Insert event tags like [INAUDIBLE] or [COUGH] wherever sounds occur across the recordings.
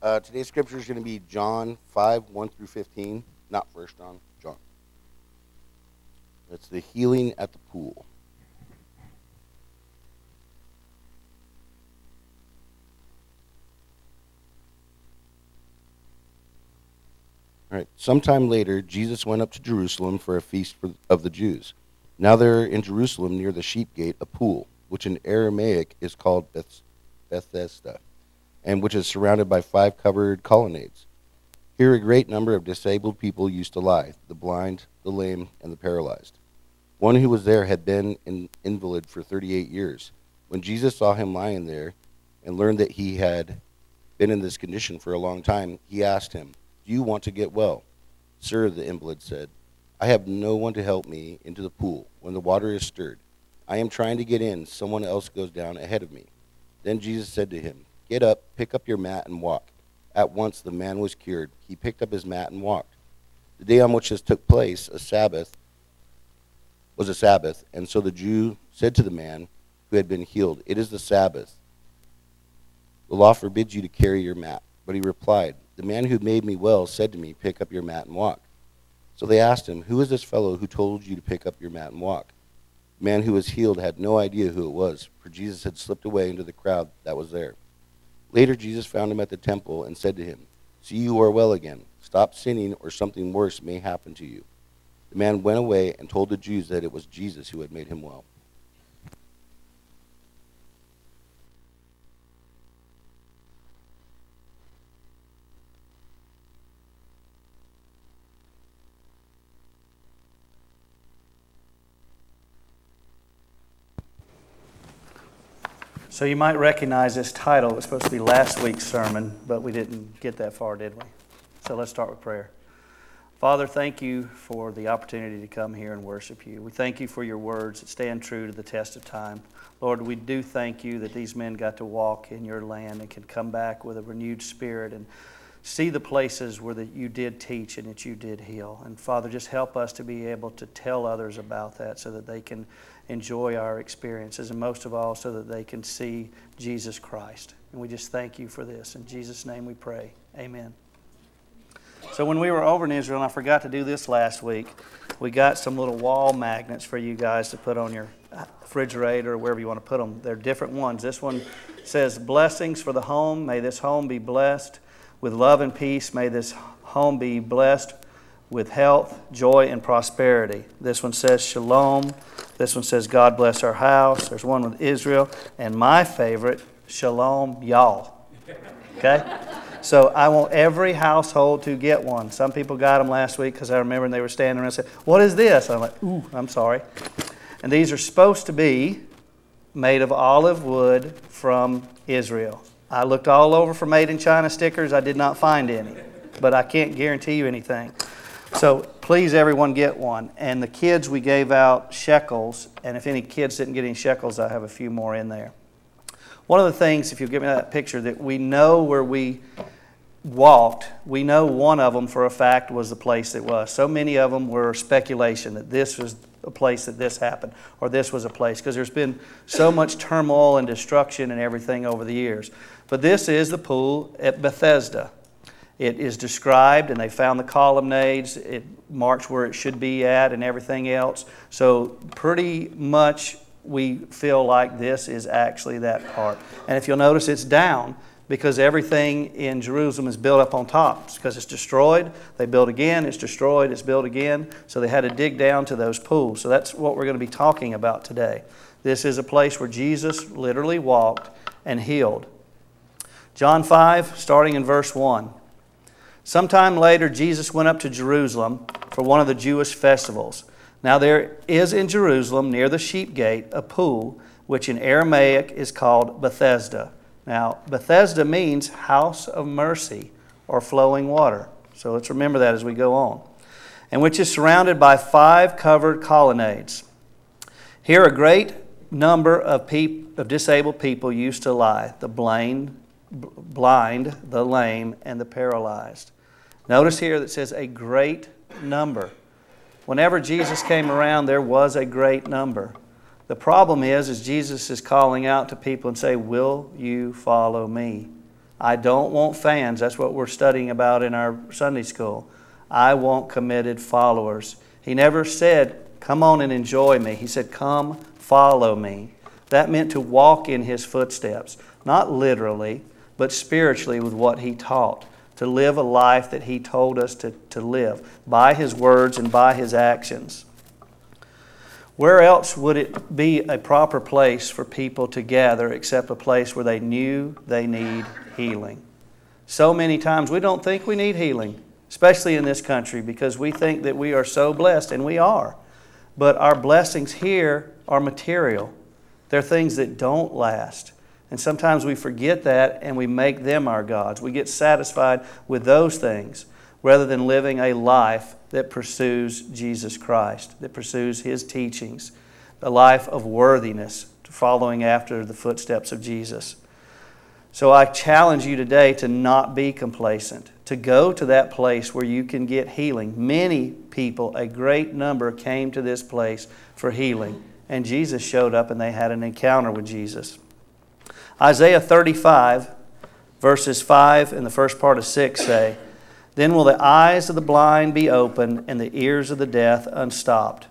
Uh, today's scripture is going to be John 5, 1 through 15. Not First John, John. It's the healing at the pool. All right. Sometime later, Jesus went up to Jerusalem for a feast for, of the Jews. Now there in Jerusalem, near the sheep gate, a pool, which in Aramaic is called Beth, Bethesda, and which is surrounded by five covered colonnades. Here a great number of disabled people used to lie the blind, the lame, and the paralyzed. One who was there had been an invalid for 38 years. When Jesus saw him lying there and learned that he had been in this condition for a long time, he asked him, Do you want to get well? Sir, the invalid said, I have no one to help me into the pool when the water is stirred. I am trying to get in. Someone else goes down ahead of me. Then Jesus said to him, Get up, pick up your mat, and walk. At once the man was cured. He picked up his mat and walked. The day on which this took place, a Sabbath, was a Sabbath, and so the Jew said to the man who had been healed, It is the Sabbath. The law forbids you to carry your mat. But he replied, The man who made me well said to me, Pick up your mat and walk. So they asked him, Who is this fellow who told you to pick up your mat and walk? The man who was healed had no idea who it was, for Jesus had slipped away into the crowd that was there. Later, Jesus found him at the temple and said to him, See, you are well again. Stop sinning, or something worse may happen to you. The man went away and told the Jews that it was Jesus who had made him well. So you might recognize this title. It was supposed to be last week's sermon, but we didn't get that far, did we? So let's start with prayer. Father, thank you for the opportunity to come here and worship you. We thank you for your words that stand true to the test of time. Lord, we do thank you that these men got to walk in your land and can come back with a renewed spirit and see the places where that you did teach and that you did heal. And Father, just help us to be able to tell others about that so that they can enjoy our experiences and most of all so that they can see Jesus Christ. And we just thank you for this. In Jesus' name we pray. Amen. So when we were over in Israel, and I forgot to do this last week, we got some little wall magnets for you guys to put on your refrigerator or wherever you want to put them. They're different ones. This one says, Blessings for the home. May this home be blessed with love and peace. May this home be blessed with health, joy, and prosperity. This one says, Shalom. This one says, God bless our house. There's one with Israel. And my favorite, Shalom, y'all. Okay? So I want every household to get one. Some people got them last week because I remember they were standing around and said, What is this? I'm like, Ooh, I'm sorry. And these are supposed to be made of olive wood from Israel. I looked all over for made in China stickers. I did not find any, but I can't guarantee you anything. So please, everyone, get one. And the kids, we gave out shekels. And if any kids didn't get any shekels, I have a few more in there. One of the things, if you give me that picture, that we know where we walked, we know one of them for a fact was the place it was. So many of them were speculation that this was a place that this happened or this was a place because there's been so much turmoil and destruction and everything over the years. But this is the pool at Bethesda. It is described, and they found the colonnades. It marks where it should be at, and everything else. So, pretty much we feel like this is actually that part. And if you'll notice, it's down because everything in Jerusalem is built up on top. because it's destroyed, they build again, it's destroyed, it's built again. So they had to dig down to those pools. So that's what we're going to be talking about today. This is a place where Jesus literally walked and healed. John 5, starting in verse 1. Sometime later, Jesus went up to Jerusalem for one of the Jewish festivals. Now there is in Jerusalem, near the sheep gate, a pool, which in Aramaic is called Bethesda. Now, Bethesda means house of mercy or flowing water. So let's remember that as we go on. And which is surrounded by five covered colonnades. Here, a great number of, peop- of disabled people used to lie the blind, blind, the lame, and the paralyzed. Notice here that says a great number. Whenever Jesus came around, there was a great number. The problem is, is Jesus is calling out to people and say, Will you follow me? I don't want fans. That's what we're studying about in our Sunday school. I want committed followers. He never said, Come on and enjoy me. He said, Come, follow me. That meant to walk in his footsteps, not literally, but spiritually with what he taught, to live a life that he told us to, to live by his words and by his actions. Where else would it be a proper place for people to gather except a place where they knew they need healing? So many times we don't think we need healing, especially in this country, because we think that we are so blessed, and we are. But our blessings here are material, they're things that don't last. And sometimes we forget that and we make them our gods. We get satisfied with those things rather than living a life that pursues Jesus Christ, that pursues His teachings, a life of worthiness, following after the footsteps of Jesus. So I challenge you today to not be complacent, to go to that place where you can get healing. Many people, a great number, came to this place for healing, and Jesus showed up and they had an encounter with Jesus. Isaiah 35, verses 5 and the first part of 6 say, Then will the eyes of the blind be opened and the ears of the deaf unstopped.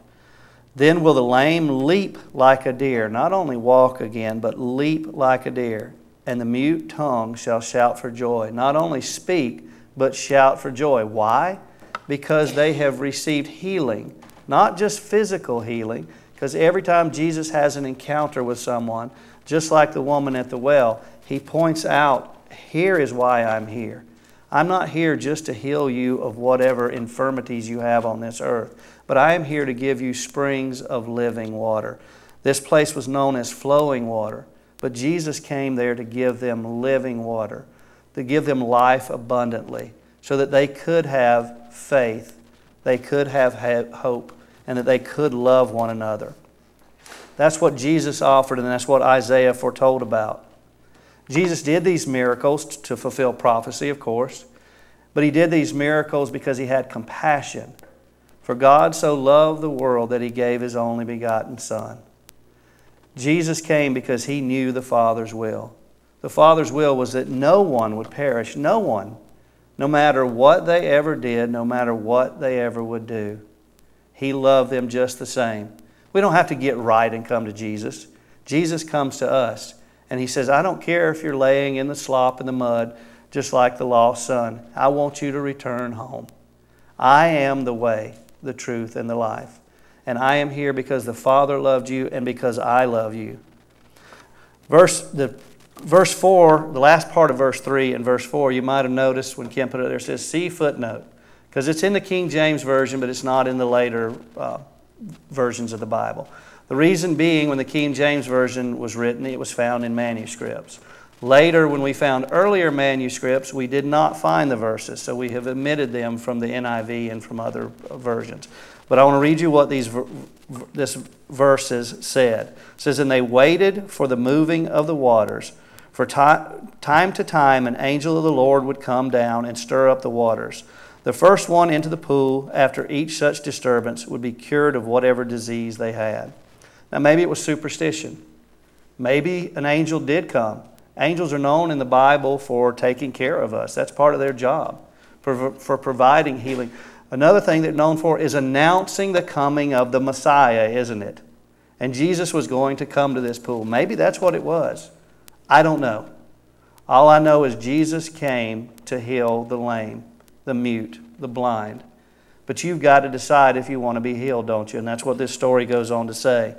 Then will the lame leap like a deer, not only walk again, but leap like a deer. And the mute tongue shall shout for joy. Not only speak, but shout for joy. Why? Because they have received healing, not just physical healing, because every time Jesus has an encounter with someone, just like the woman at the well, he points out, Here is why I'm here. I'm not here just to heal you of whatever infirmities you have on this earth, but I am here to give you springs of living water. This place was known as flowing water, but Jesus came there to give them living water, to give them life abundantly, so that they could have faith, they could have hope, and that they could love one another. That's what Jesus offered, and that's what Isaiah foretold about. Jesus did these miracles to fulfill prophecy, of course, but he did these miracles because he had compassion. For God so loved the world that he gave his only begotten Son. Jesus came because he knew the Father's will. The Father's will was that no one would perish, no one, no matter what they ever did, no matter what they ever would do. He loved them just the same. We don't have to get right and come to Jesus. Jesus comes to us and he says, I don't care if you're laying in the slop and the mud, just like the lost son. I want you to return home. I am the way, the truth, and the life. And I am here because the Father loved you and because I love you. Verse, the, verse 4, the last part of verse 3 and verse 4, you might have noticed when Kim put it there, it says, see footnote. Because it's in the King James Version, but it's not in the later uh, versions of the Bible. The reason being, when the King James Version was written, it was found in manuscripts. Later, when we found earlier manuscripts, we did not find the verses, so we have omitted them from the NIV and from other versions. But I want to read you what these this verses said. It says, And they waited for the moving of the waters. For time, time to time, an angel of the Lord would come down and stir up the waters. The first one into the pool after each such disturbance would be cured of whatever disease they had. Now, maybe it was superstition. Maybe an angel did come. Angels are known in the Bible for taking care of us, that's part of their job, for, for providing healing. Another thing they're known for is announcing the coming of the Messiah, isn't it? And Jesus was going to come to this pool. Maybe that's what it was. I don't know. All I know is Jesus came to heal the lame the mute, the blind. But you've got to decide if you want to be healed, don't you? And that's what this story goes on to say.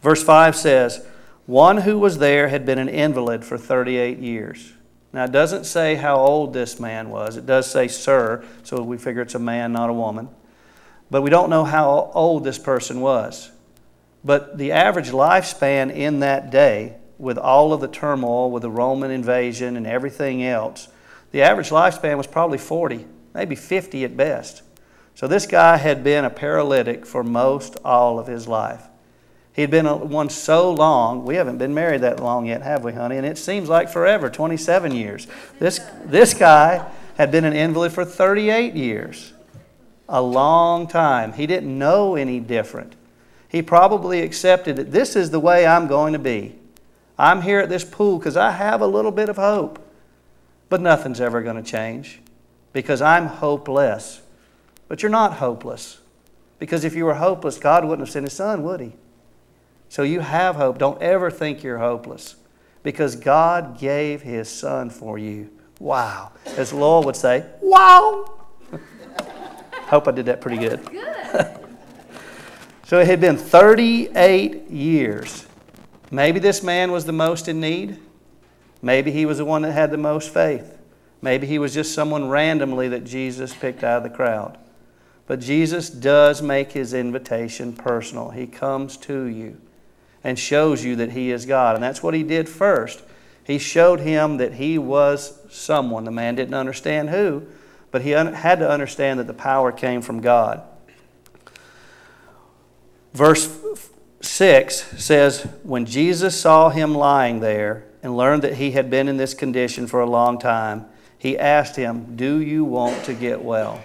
Verse 5 says, One who was there had been an invalid for 38 years. Now, it doesn't say how old this man was. It does say sir, so we figure it's a man, not a woman. But we don't know how old this person was. But the average lifespan in that day, with all of the turmoil, with the Roman invasion and everything else, the average lifespan was probably 40, maybe 50 at best. So this guy had been a paralytic for most all of his life. He had been one so long. We haven't been married that long yet, have we, honey? And it seems like forever 27 years. This, this guy had been an invalid for 38 years. A long time. He didn't know any different. He probably accepted that this is the way I'm going to be. I'm here at this pool because I have a little bit of hope. But nothing's ever going to change because I'm hopeless. But you're not hopeless. Because if you were hopeless, God wouldn't have sent His Son, would He? So you have hope. Don't ever think you're hopeless because God gave His Son for you. Wow. As Lowell would say, wow. [LAUGHS] Hope I did that pretty good. Good. [LAUGHS] so it had been 38 years. Maybe this man was the most in need. Maybe he was the one that had the most faith. Maybe he was just someone randomly that Jesus picked out of the crowd. But Jesus does make his invitation personal. He comes to you and shows you that he is God. And that's what he did first. He showed him that he was someone. The man didn't understand who, but he had to understand that the power came from God. Verse 6 says, When Jesus saw him lying there and learned that he had been in this condition for a long time, he asked him, Do you want to get well?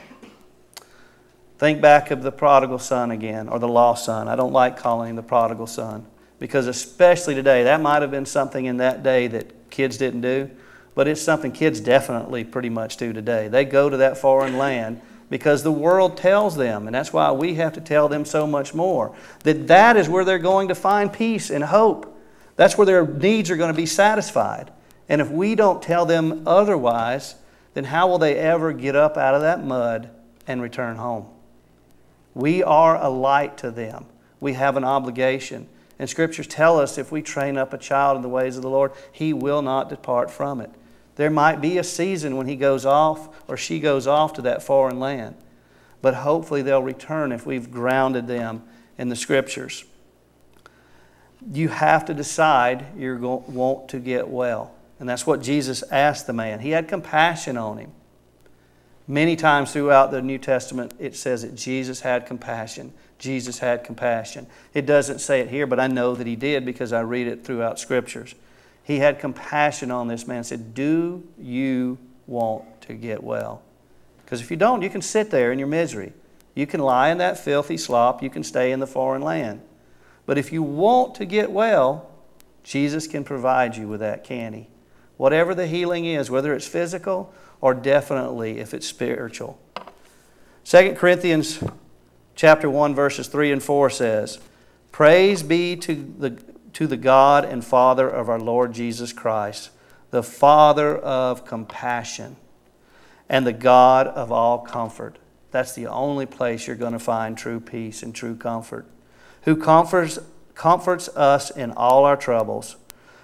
Think back of the prodigal son again, or the lost son. I don't like calling him the prodigal son because, especially today, that might have been something in that day that kids didn't do, but it's something kids definitely pretty much do today. They go to that foreign land because the world tells them, and that's why we have to tell them so much more, that that is where they're going to find peace and hope. That's where their needs are going to be satisfied. And if we don't tell them otherwise, then how will they ever get up out of that mud and return home? We are a light to them. We have an obligation. And scriptures tell us if we train up a child in the ways of the Lord, he will not depart from it. There might be a season when he goes off or she goes off to that foreign land, but hopefully they'll return if we've grounded them in the scriptures. You have to decide you want to get well. And that's what Jesus asked the man. He had compassion on him. Many times throughout the New Testament, it says that Jesus had compassion. Jesus had compassion. It doesn't say it here, but I know that he did because I read it throughout scriptures. He had compassion on this man. said, Do you want to get well? Because if you don't, you can sit there in your misery. You can lie in that filthy slop. You can stay in the foreign land. But if you want to get well, Jesus can provide you with that, can he? Whatever the healing is, whether it's physical or definitely if it's spiritual. 2 Corinthians chapter 1 verses 3 and 4 says, "Praise be to the to the God and Father of our Lord Jesus Christ, the Father of compassion and the God of all comfort." That's the only place you're going to find true peace and true comfort. Who comforts comforts us in all our troubles,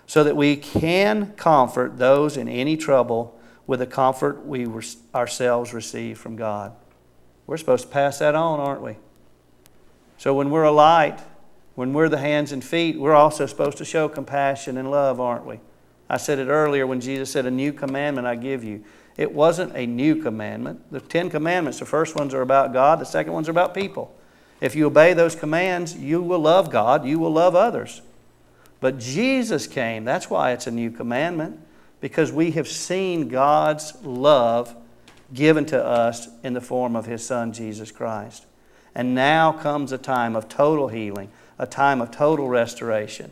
so that we can comfort those in any trouble with the comfort we ourselves receive from God. We're supposed to pass that on, aren't we? So when we're a light, when we're the hands and feet, we're also supposed to show compassion and love, aren't we? I said it earlier when Jesus said, A new commandment I give you. It wasn't a new commandment. The Ten Commandments, the first ones are about God, the second ones are about people. If you obey those commands, you will love God, you will love others. But Jesus came, that's why it's a new commandment because we have seen God's love given to us in the form of His Son, Jesus Christ. And now comes a time of total healing, a time of total restoration.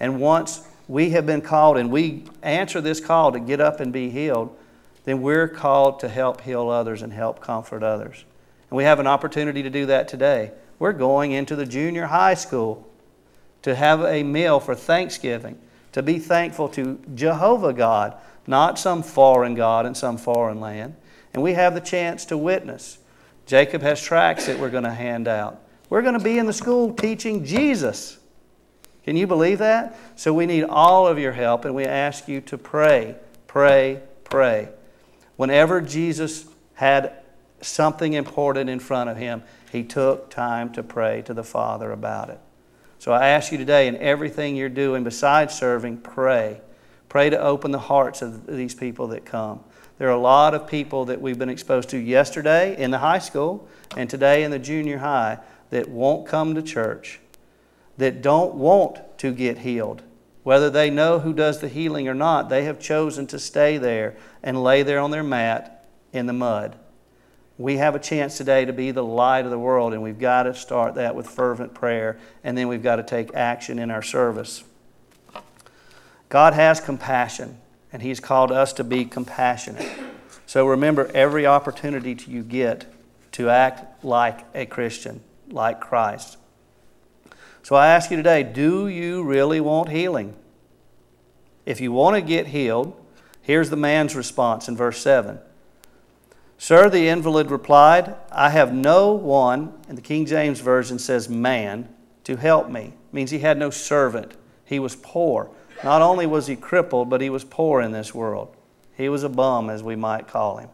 And once we have been called and we answer this call to get up and be healed, then we're called to help heal others and help comfort others. And we have an opportunity to do that today. We're going into the junior high school to have a meal for Thanksgiving to be thankful to Jehovah God, not some foreign God in some foreign land. And we have the chance to witness. Jacob has tracts that we're going to hand out. We're going to be in the school teaching Jesus. Can you believe that? So we need all of your help, and we ask you to pray, pray, pray. Whenever Jesus had something important in front of him, he took time to pray to the Father about it. So I ask you today, in everything you're doing besides serving, pray. Pray to open the hearts of these people that come. There are a lot of people that we've been exposed to yesterday in the high school and today in the junior high that won't come to church, that don't want to get healed. Whether they know who does the healing or not, they have chosen to stay there and lay there on their mat in the mud. We have a chance today to be the light of the world, and we've got to start that with fervent prayer, and then we've got to take action in our service. God has compassion, and He's called us to be compassionate. So remember every opportunity you get to act like a Christian, like Christ. So I ask you today do you really want healing? If you want to get healed, here's the man's response in verse 7. Sir, the invalid replied, I have no one, and the King James Version says man, to help me. It means he had no servant. He was poor. Not only was he crippled, but he was poor in this world. He was a bum, as we might call him.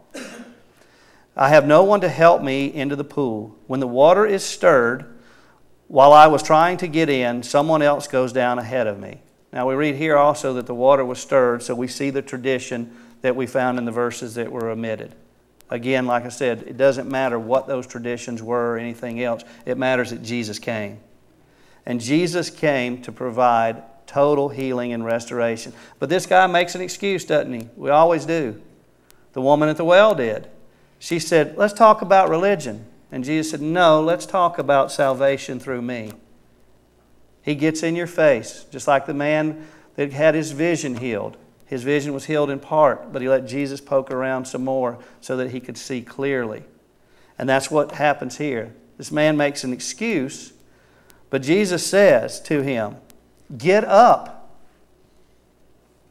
I have no one to help me into the pool. When the water is stirred, while I was trying to get in, someone else goes down ahead of me. Now, we read here also that the water was stirred, so we see the tradition that we found in the verses that were omitted. Again, like I said, it doesn't matter what those traditions were or anything else, it matters that Jesus came. And Jesus came to provide total healing and restoration. But this guy makes an excuse, doesn't he? We always do. The woman at the well did. She said, Let's talk about religion. And Jesus said, No, let's talk about salvation through me. He gets in your face, just like the man that had his vision healed. His vision was healed in part, but he let Jesus poke around some more so that he could see clearly. And that's what happens here. This man makes an excuse, but Jesus says to him, Get up.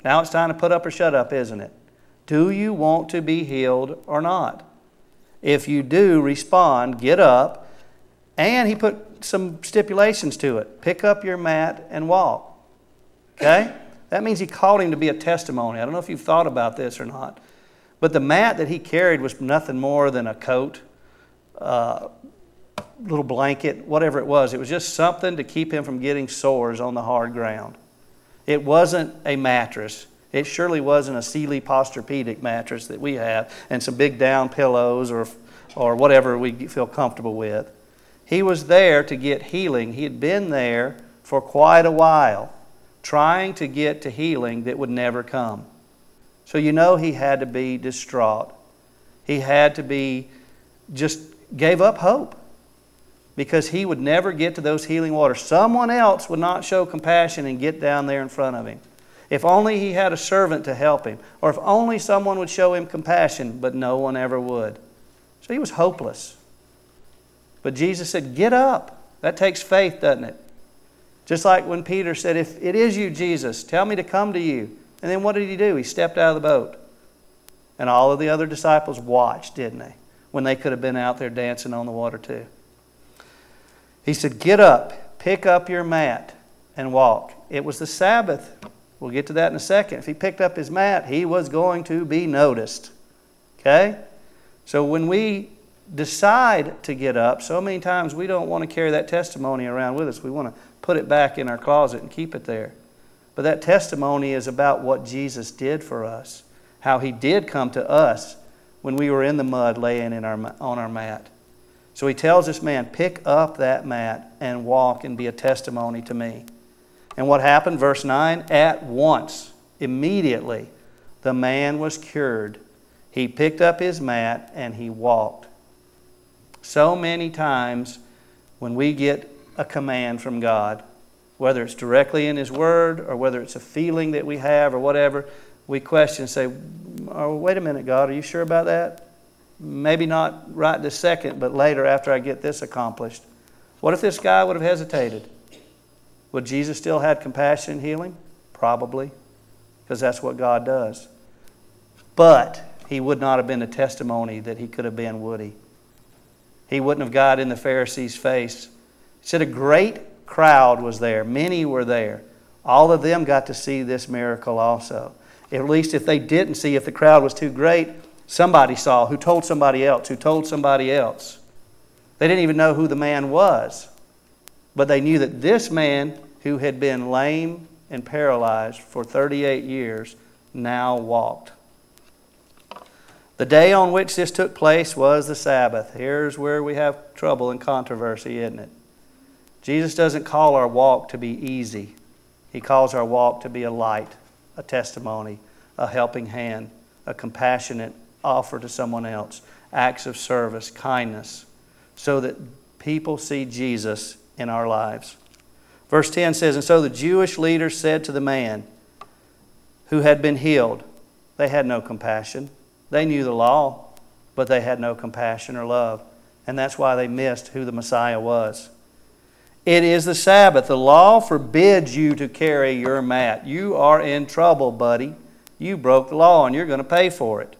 Now it's time to put up or shut up, isn't it? Do you want to be healed or not? If you do, respond, get up. And he put some stipulations to it pick up your mat and walk. Okay? That means he called him to be a testimony. I don't know if you've thought about this or not. But the mat that he carried was nothing more than a coat, uh, little blanket, whatever it was. It was just something to keep him from getting sores on the hard ground. It wasn't a mattress. It surely wasn't a Sealy Posturepedic mattress that we have and some big down pillows or, or whatever we feel comfortable with. He was there to get healing. He had been there for quite a while, trying to get to healing that would never come. So you know he had to be distraught. He had to be just gave up hope because he would never get to those healing waters. Someone else would not show compassion and get down there in front of him. If only he had a servant to help him, or if only someone would show him compassion, but no one ever would. So he was hopeless. But Jesus said, Get up. That takes faith, doesn't it? Just like when Peter said, If it is you, Jesus, tell me to come to you. And then what did he do? He stepped out of the boat. And all of the other disciples watched, didn't they? When they could have been out there dancing on the water too. He said, Get up, pick up your mat, and walk. It was the Sabbath. We'll get to that in a second. If he picked up his mat, he was going to be noticed. Okay? So when we decide to get up, so many times we don't want to carry that testimony around with us. We want to put it back in our closet and keep it there. But that testimony is about what Jesus did for us, how he did come to us when we were in the mud laying in our, on our mat. So he tells this man, pick up that mat and walk and be a testimony to me. And what happened? Verse 9 At once, immediately, the man was cured. He picked up his mat and he walked. So many times when we get a command from God, whether it's directly in His Word or whether it's a feeling that we have or whatever, we question say, oh, wait a minute, God, are you sure about that? Maybe not right this second, but later after I get this accomplished. What if this guy would have hesitated? Would Jesus still had compassion and healing? Probably, because that's what God does. But he would not have been the testimony that he could have been, would he? He wouldn't have got in the Pharisees' face. Said a great crowd was there. Many were there. All of them got to see this miracle also. At least if they didn't see, if the crowd was too great, somebody saw who told somebody else, who told somebody else. They didn't even know who the man was. But they knew that this man, who had been lame and paralyzed for 38 years, now walked. The day on which this took place was the Sabbath. Here's where we have trouble and controversy, isn't it? Jesus doesn't call our walk to be easy, He calls our walk to be a light, a testimony, a helping hand, a compassionate offer to someone else, acts of service, kindness, so that people see Jesus in our lives. Verse 10 says, And so the Jewish leaders said to the man who had been healed, they had no compassion. They knew the law, but they had no compassion or love. And that's why they missed who the Messiah was. It is the Sabbath. The law forbids you to carry your mat. You are in trouble, buddy. You broke the law and you're going to pay for it.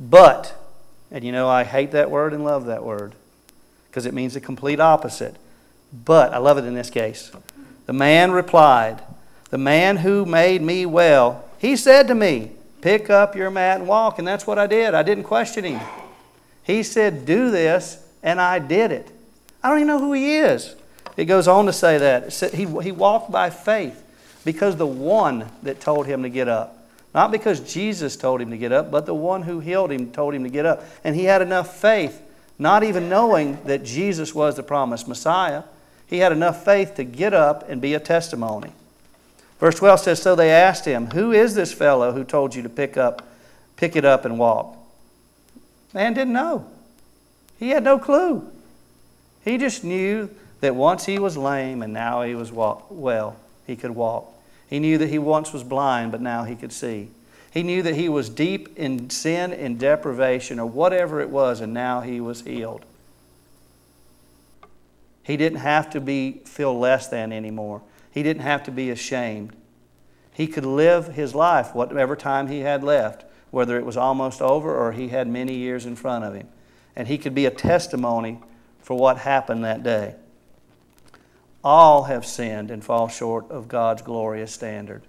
But, and you know, I hate that word and love that word because it means the complete opposite. But, I love it in this case. The man replied, The man who made me well, he said to me, Pick up your mat and walk. And that's what I did. I didn't question him. He said, Do this, and I did it. I don't even know who he is. It goes on to say that. He, he walked by faith because the one that told him to get up. Not because Jesus told him to get up, but the one who healed him told him to get up. And he had enough faith, not even knowing that Jesus was the promised Messiah. He had enough faith to get up and be a testimony. Verse 12 says, So they asked him, Who is this fellow who told you to pick up, pick it up and walk? Man didn't know. He had no clue. He just knew that once he was lame and now he was walk, well, he could walk. He knew that he once was blind, but now he could see. He knew that he was deep in sin and deprivation or whatever it was, and now he was healed. He didn't have to be feel less than anymore. He didn't have to be ashamed. He could live his life whatever time he had left, whether it was almost over or he had many years in front of him. And he could be a testimony for what happened that day. All have sinned and fall short of God's glorious standard.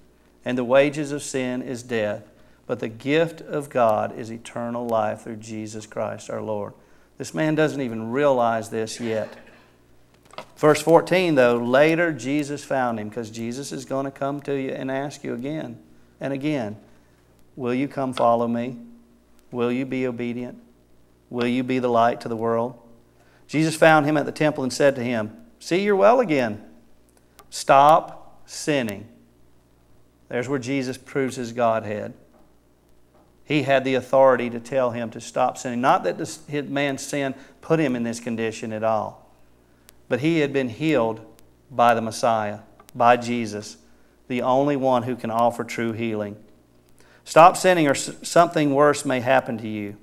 And the wages of sin is death, but the gift of God is eternal life through Jesus Christ our Lord. This man doesn't even realize this yet. Verse 14, though, later Jesus found him because Jesus is going to come to you and ask you again and again Will you come follow me? Will you be obedient? Will you be the light to the world? Jesus found him at the temple and said to him, See, you're well again. Stop sinning. There's where Jesus proves his Godhead. He had the authority to tell him to stop sinning. Not that this man's sin put him in this condition at all, but he had been healed by the Messiah, by Jesus, the only one who can offer true healing. Stop sinning, or something worse may happen to you.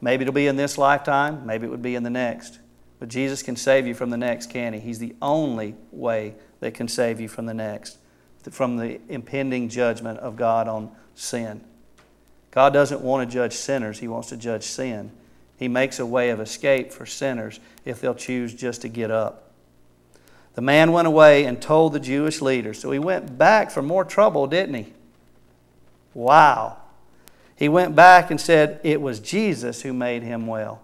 Maybe it'll be in this lifetime, maybe it would be in the next. But Jesus can save you from the next, can He? He's the only way that can save you from the next, from the impending judgment of God on sin. God doesn't want to judge sinners, He wants to judge sin. He makes a way of escape for sinners if they'll choose just to get up. The man went away and told the Jewish leaders. So he went back for more trouble, didn't he? Wow. He went back and said it was Jesus who made him well.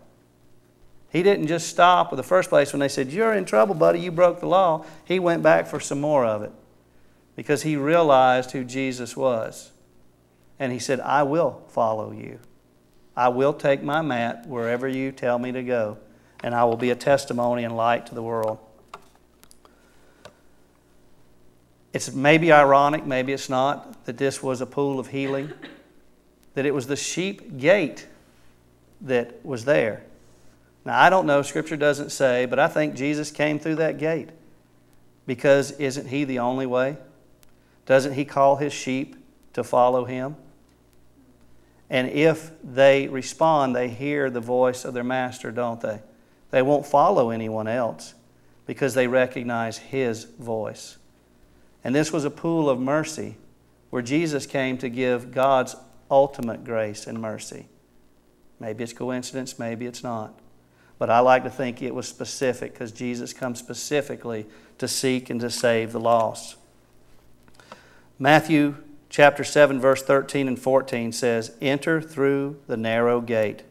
He didn't just stop with the first place when they said, You're in trouble, buddy, you broke the law. He went back for some more of it because he realized who Jesus was. And he said, I will follow you. I will take my mat wherever you tell me to go, and I will be a testimony and light to the world. It's maybe ironic, maybe it's not, that this was a pool of healing that it was the sheep gate that was there. Now, I don't know, Scripture doesn't say, but I think Jesus came through that gate because isn't He the only way? Doesn't He call His sheep to follow Him? And if they respond, they hear the voice of their master, don't they? They won't follow anyone else because they recognize His voice. And this was a pool of mercy where Jesus came to give God's ultimate grace and mercy. Maybe it's coincidence, maybe it's not. But I like to think it was specific because Jesus comes specifically to seek and to save the lost. Matthew chapter 7, verse 13 and 14 says, Enter through the narrow gate.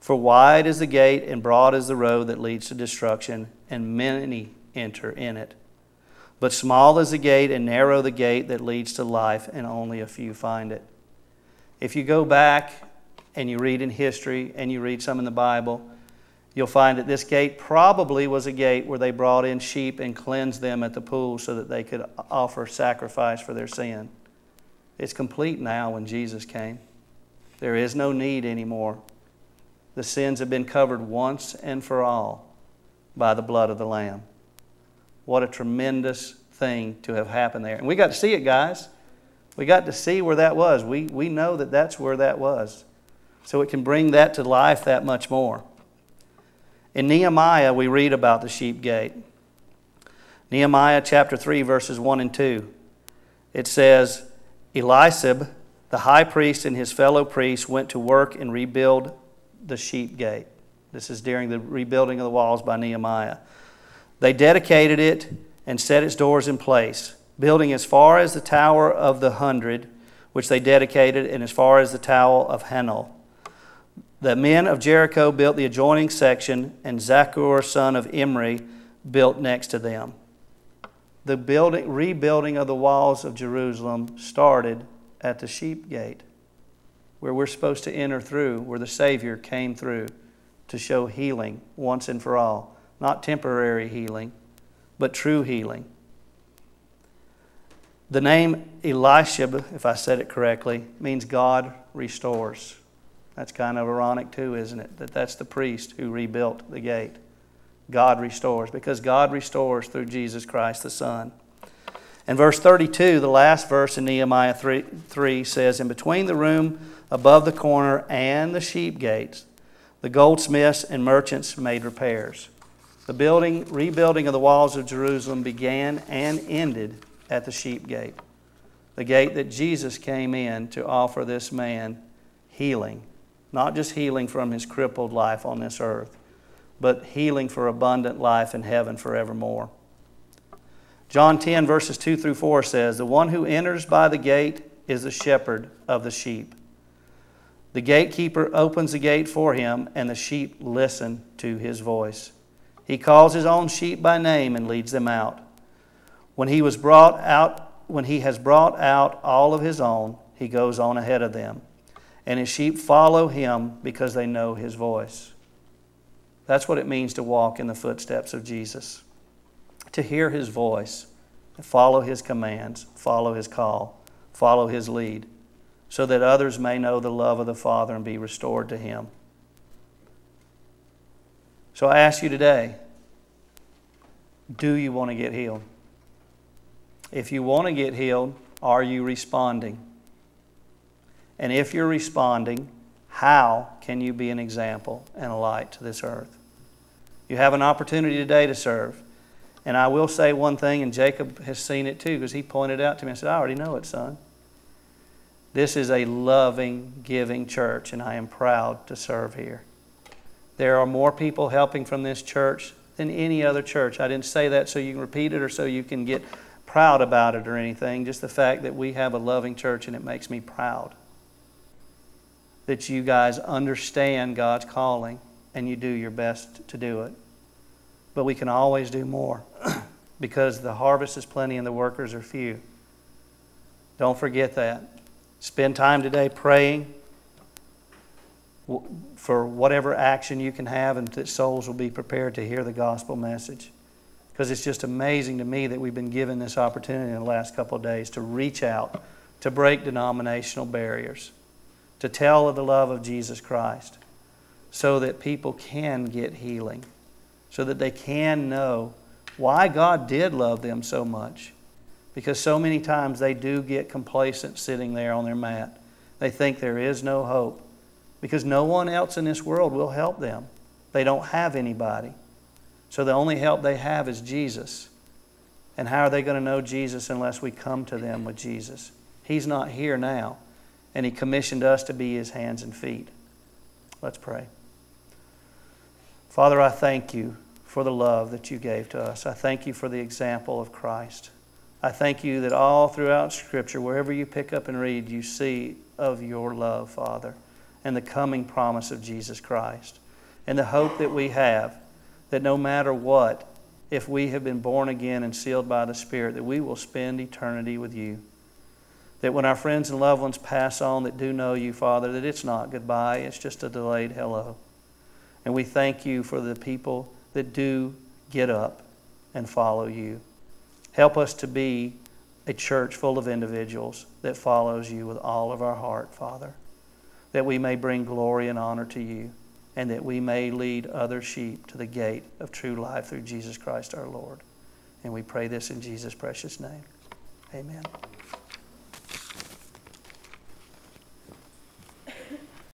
For wide is the gate and broad is the road that leads to destruction, and many enter in it. But small is the gate and narrow the gate that leads to life, and only a few find it. If you go back and you read in history and you read some in the Bible, you'll find that this gate probably was a gate where they brought in sheep and cleansed them at the pool so that they could offer sacrifice for their sin. It's complete now when Jesus came. There is no need anymore. The sins have been covered once and for all by the blood of the Lamb. What a tremendous thing to have happened there. And we got to see it, guys. We got to see where that was. We, we know that that's where that was. So it can bring that to life that much more. In Nehemiah, we read about the sheep gate. Nehemiah chapter 3, verses 1 and 2. It says, Eliashib, the high priest, and his fellow priests went to work and rebuild the sheep gate. This is during the rebuilding of the walls by Nehemiah. They dedicated it and set its doors in place, building as far as the Tower of the Hundred, which they dedicated, and as far as the Tower of Hanel. The men of Jericho built the adjoining section, and Zaccur, son of Imri, built next to them. The building, rebuilding of the walls of Jerusalem started at the sheep gate, where we're supposed to enter through, where the Savior came through to show healing once and for all. Not temporary healing, but true healing. The name Eliashib, if I said it correctly, means God restores. That's kind of ironic, too, isn't it? That that's the priest who rebuilt the gate. God restores, because God restores through Jesus Christ the Son. And verse 32, the last verse in Nehemiah 3, 3 says, In between the room above the corner and the sheep gates, the goldsmiths and merchants made repairs. The building, rebuilding of the walls of Jerusalem began and ended at the sheep gate, the gate that Jesus came in to offer this man healing. Not just healing from his crippled life on this earth, but healing for abundant life in heaven forevermore. John 10, verses 2 through 4 says, The one who enters by the gate is the shepherd of the sheep. The gatekeeper opens the gate for him, and the sheep listen to his voice. He calls his own sheep by name and leads them out. When he was brought out, when he has brought out all of his own, he goes on ahead of them. And his sheep follow him because they know his voice. That's what it means to walk in the footsteps of Jesus. To hear his voice, to follow his commands, follow his call, follow his lead so that others may know the love of the Father and be restored to Him. So I ask you today do you want to get healed? If you want to get healed, are you responding? And if you're responding, how can you be an example and a light to this earth? You have an opportunity today to serve. And I will say one thing, and Jacob has seen it too, because he pointed out to me, I said, I already know it, son. This is a loving, giving church, and I am proud to serve here. There are more people helping from this church than any other church. I didn't say that so you can repeat it or so you can get proud about it or anything. Just the fact that we have a loving church, and it makes me proud that you guys understand God's calling and you do your best to do it. But we can always do more [CLEARS THROAT] because the harvest is plenty and the workers are few. Don't forget that. Spend time today praying for whatever action you can have and that souls will be prepared to hear the gospel message. Because it's just amazing to me that we've been given this opportunity in the last couple of days to reach out, to break denominational barriers, to tell of the love of Jesus Christ, so that people can get healing, so that they can know why God did love them so much because so many times they do get complacent sitting there on their mat. They think there is no hope because no one else in this world will help them. They don't have anybody. So the only help they have is Jesus. And how are they going to know Jesus unless we come to them with Jesus? He's not here now, and He commissioned us to be His hands and feet. Let's pray. Father, I thank you for the love that you gave to us. I thank you for the example of Christ. I thank you that all throughout Scripture, wherever you pick up and read, you see of your love, Father, and the coming promise of Jesus Christ, and the hope that we have that no matter what, if we have been born again and sealed by the Spirit, that we will spend eternity with you. That when our friends and loved ones pass on that do know you, Father, that it's not goodbye, it's just a delayed hello. And we thank you for the people that do get up and follow you. Help us to be a church full of individuals that follows you with all of our heart, Father, that we may bring glory and honor to you, and that we may lead other sheep to the gate of true life through Jesus Christ our Lord. And we pray this in Jesus' precious name. Amen.